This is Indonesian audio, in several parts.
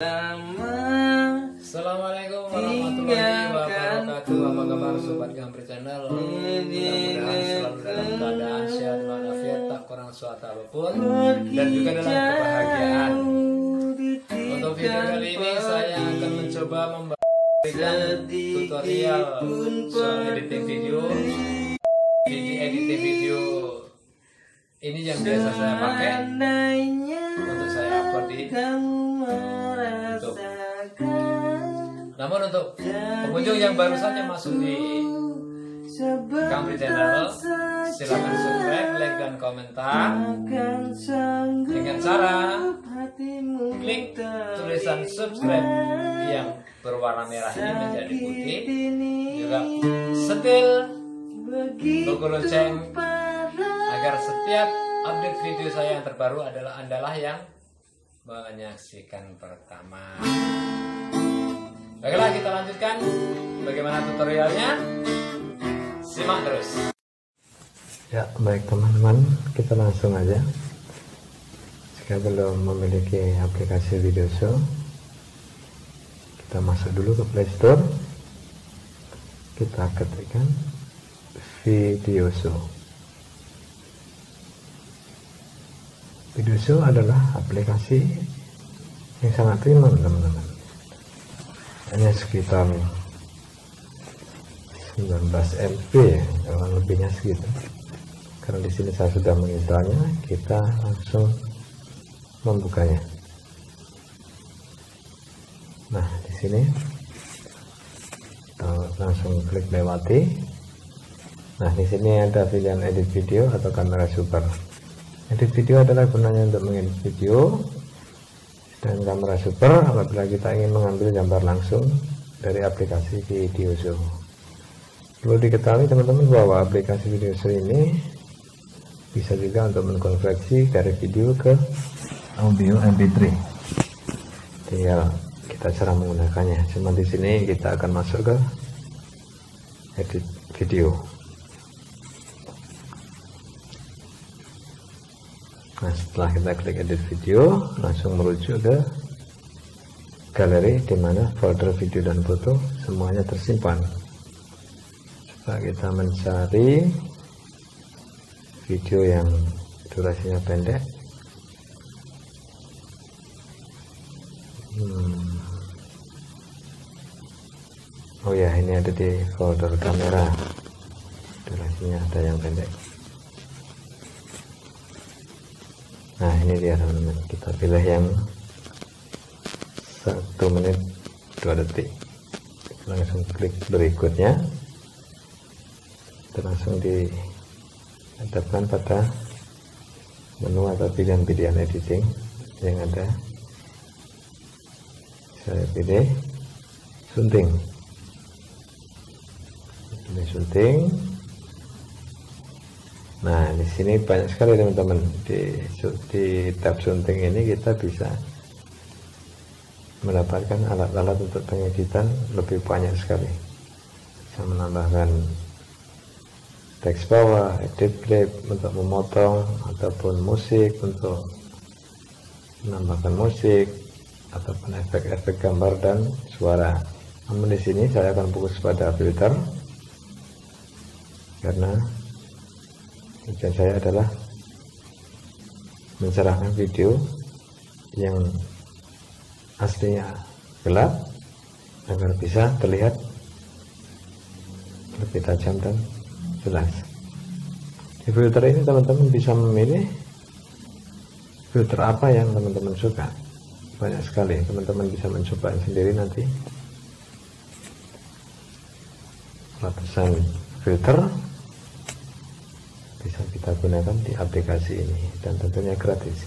Assalamualaikum warahmatullahi wabarakatuh. Apa kabar Sobat Gampri Channel? Mudah-mudahan selalu dalam keadaan sehat walafiat Tak kurang suatu apa pun. Dan juga dalam kebahagiaan. Untuk video kali ini saya akan mencoba memberikan tutorial soal editing video. Video editing video. Ini yang biasa saya pakai Untuk saya upload di namun untuk pengunjung yang baru saja masuk di Kampri Channel, silakan subscribe, like, dan komentar dengan cara klik tulisan subscribe yang berwarna merah ini menjadi putih, juga setil logo lonceng agar setiap update video saya yang terbaru adalah andalah yang menyaksikan pertama. Baiklah kita lanjutkan bagaimana tutorialnya. Simak terus. Ya, baik teman-teman, kita langsung aja. Jika belum memiliki aplikasi video show, kita masuk dulu ke Play Store. Kita ketikkan video show. Video show adalah aplikasi yang sangat ringan, teman-teman hanya sekitar 19 MB ya lebihnya segitu karena di sini saya sudah menginstalnya kita langsung membukanya. Nah di sini langsung klik lewati. Nah di sini ada pilihan edit video atau kamera super. Edit video adalah gunanya untuk mengedit video dan kamera super apabila kita ingin mengambil gambar langsung dari aplikasi video zoom perlu diketahui teman-teman bahwa aplikasi video zoom ini bisa juga untuk mengkonversi dari video ke audio mp3 tinggal kita cara menggunakannya. Cuma di sini kita akan masuk ke edit video Nah setelah kita klik edit video langsung merujuk ke galeri di mana folder video dan foto semuanya tersimpan. Coba kita mencari video yang durasinya pendek. Hmm. Oh ya ini ada di folder kamera durasinya ada yang pendek. Nah ini dia teman-teman. Kita pilih yang satu menit dua detik. Langsung klik berikutnya. Kita langsung dihadapkan pada menu atau pilihan-pilihan editing yang ada. Saya pilih sunting. Pilih sunting Nah, di sini banyak sekali teman-teman di di tab sunting ini kita bisa mendapatkan alat-alat untuk pengeditan lebih banyak sekali. Bisa menambahkan teks bawah, edit clip untuk memotong ataupun musik untuk menambahkan musik ataupun efek-efek gambar dan suara. Namun di sini saya akan fokus pada filter karena tujuan saya adalah mencerahkan video yang aslinya gelap agar bisa terlihat lebih tajam dan jelas. Di filter ini teman-teman bisa memilih filter apa yang teman-teman suka. Banyak sekali teman-teman bisa mencoba sendiri nanti. Ratusan filter kita gunakan di aplikasi ini dan tentunya gratis.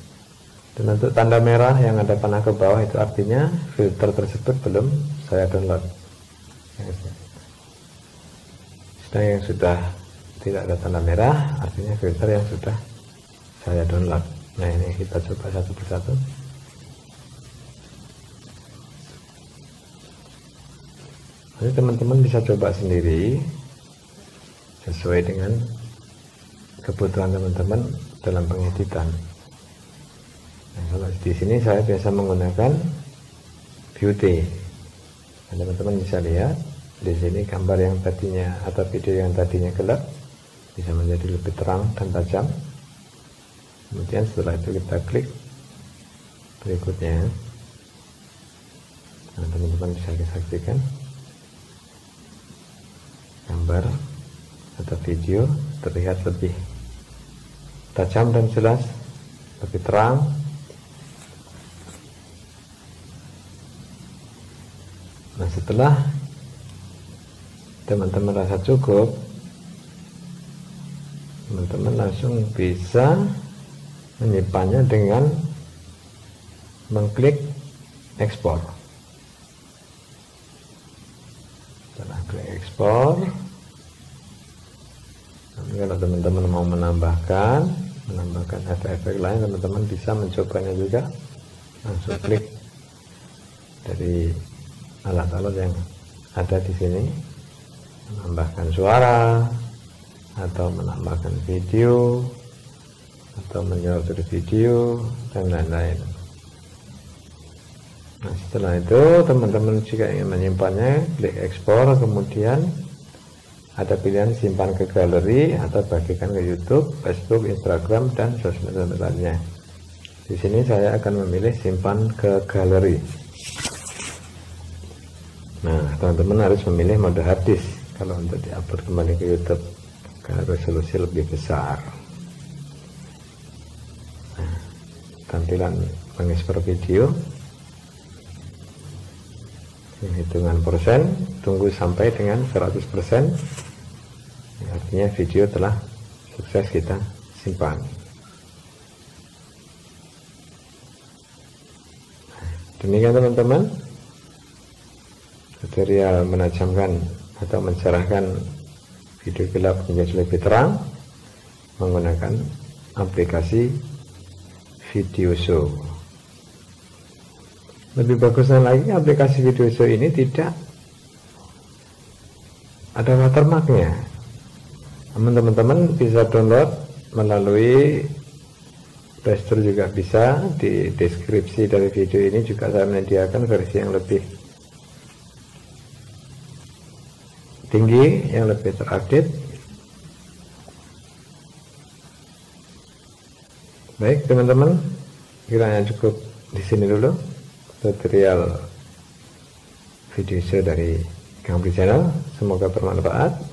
Dan untuk tanda merah yang ada panah ke bawah itu artinya filter tersebut belum saya download. Sedang yang sudah tidak ada tanda merah artinya filter yang sudah saya download. Nah ini kita coba satu persatu. Jadi teman-teman bisa coba sendiri sesuai dengan kebutuhan teman-teman dalam pengeditan. Nah, kalau di sini saya biasa menggunakan beauty. Teman-teman bisa lihat di sini gambar yang tadinya atau video yang tadinya gelap bisa menjadi lebih terang dan tajam. Kemudian setelah itu kita klik berikutnya. Nah teman-teman bisa saksikan. Gambar atau video terlihat lebih tajam dan jelas lebih terang. Nah setelah teman-teman rasa cukup teman-teman langsung bisa menyimpannya dengan mengklik ekspor. Setelah klik ekspor kalau teman-teman mau menambahkan menambahkan efek-efek lain teman-teman bisa mencobanya juga. Langsung klik dari alat-alat yang ada di sini. Menambahkan suara atau menambahkan video atau menyortir video dan lain-lain. Nah setelah itu teman-teman jika ingin menyimpannya klik ekspor kemudian ada pilihan simpan ke galeri atau bagikan ke YouTube, Facebook, Instagram, dan sosmed lainnya. Di sini saya akan memilih simpan ke galeri. Nah, teman-teman harus memilih mode hard disk kalau untuk diupload kembali ke YouTube karena resolusi lebih besar. Nah, tampilan mengekspor video hitungan persen tunggu sampai dengan 100 persen artinya video telah sukses kita simpan. Demikian teman-teman. Tutorial menajamkan atau mencerahkan video gelap menjadi lebih terang menggunakan aplikasi video show. Lebih bagusnya lagi aplikasi video show ini tidak ada watermarknya teman-teman bisa download melalui Playstore juga bisa. Di deskripsi dari video ini juga saya menyediakan versi yang lebih tinggi yang lebih terupdate. Baik teman-teman kiranya cukup di sini dulu tutorial video show dari Kang Channel. Semoga bermanfaat